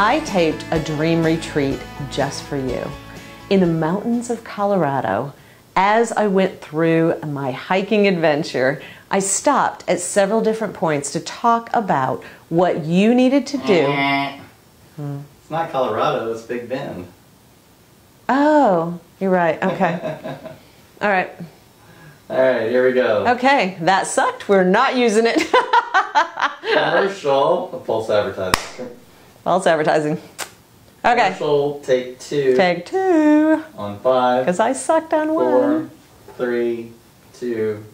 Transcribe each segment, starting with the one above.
I taped a dream retreat just for you in the mountains of Colorado. As I went through my hiking adventure, I stopped at several different points to talk about what you needed to do. It's not Colorado, it's Big Bend. Oh, you're right. Okay. All right. All right, here we go. Okay, that sucked. We're not using it. Commercial, a false advertising. False advertising. Okay. Commercial, take two. Take two. On five, Because I sucked on four, one. three, two.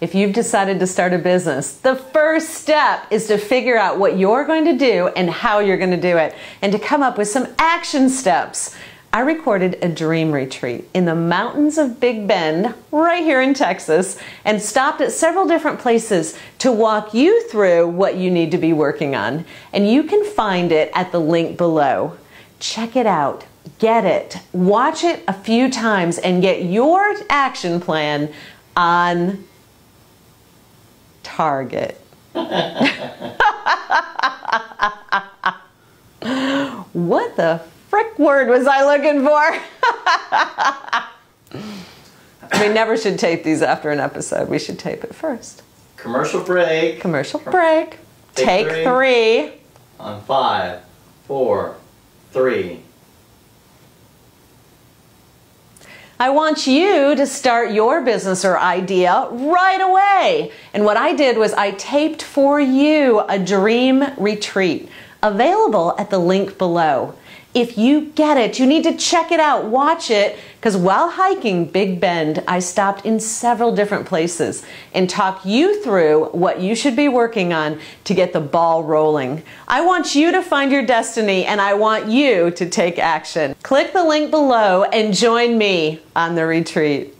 If you've decided to start a business, the first step is to figure out what you're going to do and how you're going to do it, and to come up with some action steps. I recorded a dream retreat in the mountains of Big Bend, right here in Texas, and stopped at several different places to walk you through what you need to be working on. And you can find it at the link below. Check it out, get it, watch it a few times, and get your action plan on target. what the frick word was I looking for? we never should tape these after an episode. We should tape it first. Commercial break. Commercial break. Take Take three. three. On five, four, three. I want you to start your business or idea right away. And what I did was I taped for you a dream retreat available at the link below. If you get it, you need to check it out, watch it, because while hiking Big Bend, I stopped in several different places and talk you through what you should be working on to get the ball rolling. I want you to find your destiny and I want you to take action. Click the link below and join me on the retreat.